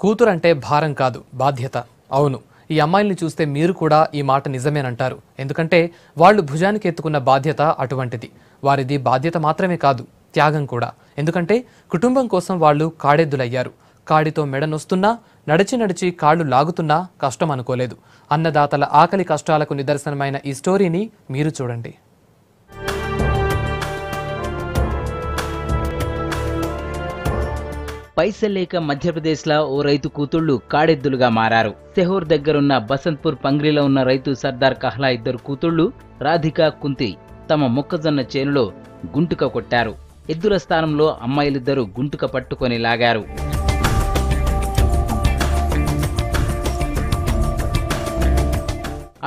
కూతురంటే భారం కాదు బాధ్యత. అవును ఈ అమ్మాయిల్ని చూస్తే మీరు కూడా ఈ మాట నిజమేనంటారు. ఎందుకంటే వాళ్ళు భుజానికి ఎత్తుకున్న బాధ్యత అటువంటిది. వారిది బాధ్యత మాత్రమే కాదు త్యాగం కూడా. ఎందుకంటే కుటుంబం కోసం వాళ్ళు కాడెద్దులయ్యారు. కాడితో మెడనొస్తున్నా నడిచి నడిచి కాళ్ళు లాగుతున్నా కష్టం అనుకోలేదు. అన్నదాతల ఆకలి కష్టాలకు నిదర్శనమైన ఈ స్టోరీని మీరు చూడండి. పైసల్లేక మధ్యప్రదేశ్లో ఓ రైతు కూతుళ్ళు కాడెద్దులుగా మారారు. సెహోర్ దగ్గరున్న బసంత్పూర్ పంగ్రీలో ఉన్న రైతు సర్దార్ కహ్లా ఇద్దరు కూతుళ్ళు రాధిక కుంతి తమ మొక్కజొన్న చేనులో గుంటుక కొట్టారు. ఎద్దుల స్థానంలో అమ్మాయిలిద్దరూ గుంటుక పట్టుకొని లాగారు.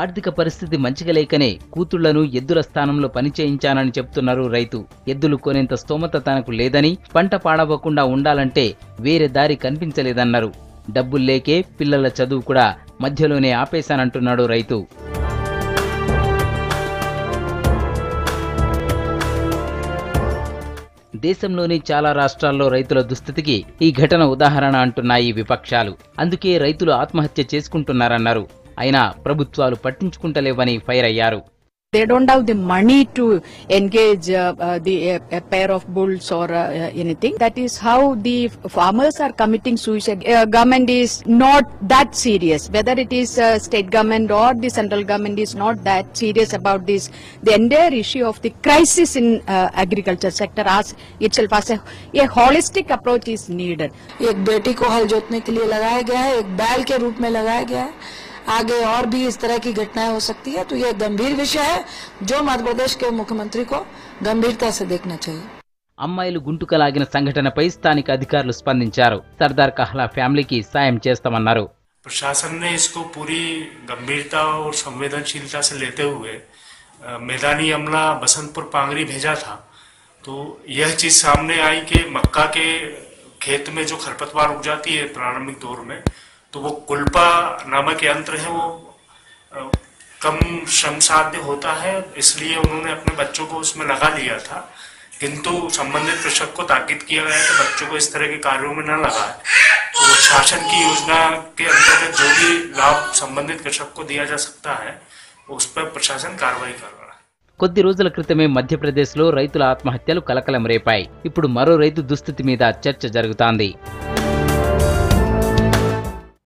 ఆర్థిక పరిస్థితి మంచిగా లేకనే కూతుళ్ళను ఎద్దుల స్థానంలో పనిచేయించానని చెప్తున్నారు రైతు. ఎద్దులు కొనేంత స్తోమత తనకు లేదని పంట పాడవకుండా ఉండాలంటే వేరే దారి కనిపించలేదన్నారు. డబ్బుల్లేకే పిల్లల చదువు కూడా మధ్యలోనే ఆపేశానంటున్నాడు రైతు. దేశంలోని చాలా రాష్ట్రాల్లో రైతుల దుస్థితికి ఈ ఘటన ఉదాహరణ అంటున్నాయి విపక్షాలు. అందుకే రైతులు ఆత్మహత్య చేసుకుంటున్నారన్నారు. అయినా ప్రభుత్వాలు పట్టించుకుంటలేవని ఫైర్ అయ్యారు They don't have the money to engage uh, uh, the a, a pair of bulls or uh, uh, anything. That is how the farmers are committing suicide. Uh, government is not that serious. Whether it is uh, state government or the central government is not that serious about this. The entire issue of the crisis in uh, agriculture sector as itself as a, a holistic approach is needed. एक बेटी को हल जोतने के लिए लगाया गया है एक बैल के रूप में लगाया गया है आगे और भी इस तरह की घटनाएं हो सकती है तो यह गंभीर विषय है जो मध्य प्रदेश के मुख्यमंत्री को गंभीरता से देखना चाहिए అమ్మాయిలు గుంటుకలాగిన సంఘటనపై స్థానిక అధికారులు స్పందించారు సర్దార్ కహ్లా ఫ్యామిలీకి సాయం చేస్తామన్నారు प्रशासन ने इसको पूरी गंभीरता और संवेदनशीलता से लेते हुए अ, मैदानी अमला बसंतपुर पांगरी भेजा था तो यह चीज सामने आई कि मक्का के खेत में जो खरपतवार उग जाती है प्रारंभिक दौर में तो वो कुल्पा नामक यंत्र है वो अ, कम श्रम साध्य होता है इसलिए उन्होंने अपने बच्चों को उसमें लगा लिया था किंतु संबंधित कृषक को ताकीद किया गया कि बच्चों को इस तरह के कार्यों में न लगाए तो शासन की योजना के अंतर्गत जो भी लाभ संबंधित कृषक को दिया जा सकता है उस पर प्रशासन कार्रवाई कर रहा है కొద్ది రోజుల క్రితమే మధ్యప్రదేశ్లో రైతుల ఆత్మహత్యలు కలకలం రేపాయి ఇప్పుడు మరో రైతు దుస్థితి మీద చర్చ జరుగుతోంది